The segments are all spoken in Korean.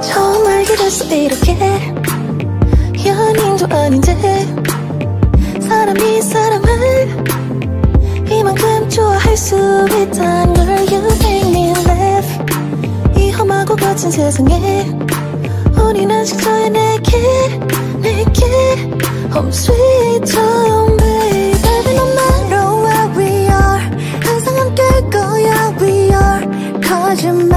처음 알게 됐어 이렇게. 연인도 아닌데. 사람이 사람을 이만큼 좋아할 수 있단 걸 You make me laugh. 이 험하고 거친 세상에 우리는 식사에 내게 내게 Home sweet acımdan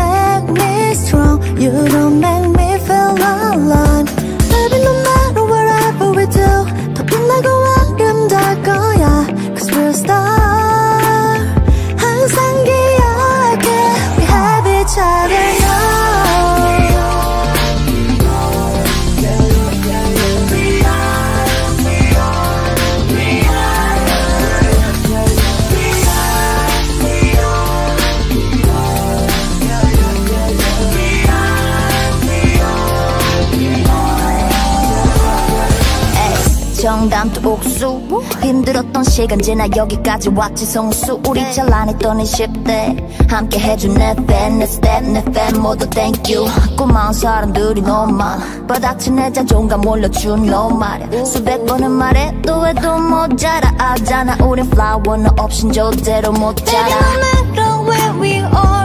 청담동 옥수? 힘들었던 시간 지나 여기까지 왔지 성수. 우리 찬란했던 20대. 함께 해준 내 팬 내 스태프 내팬 모두 you. 고마운 사람들이 너무 많아. 바닥친 내 자존감 올려준 너 말야 수백 번은 말해도 해도 모자라. 알잖아 우린 flower 너 없인 절대로 못 Baby 자라. No matter where we are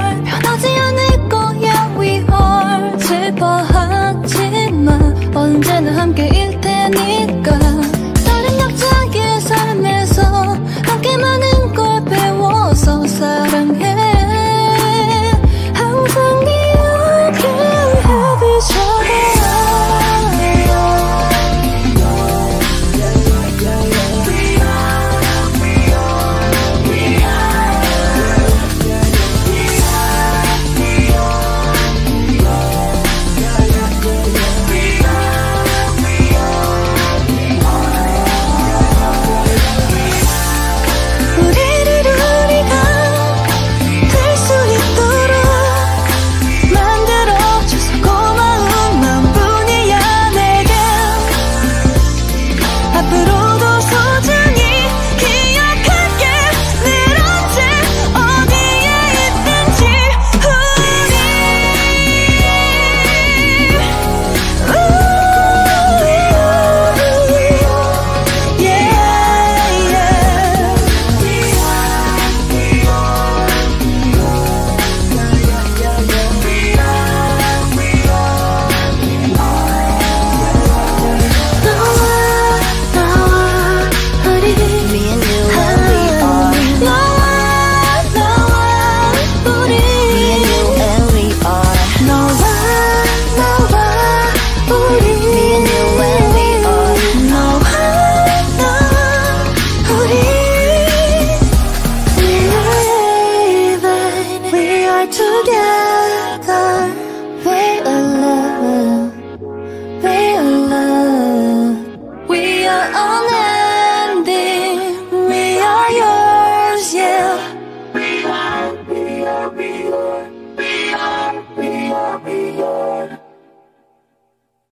together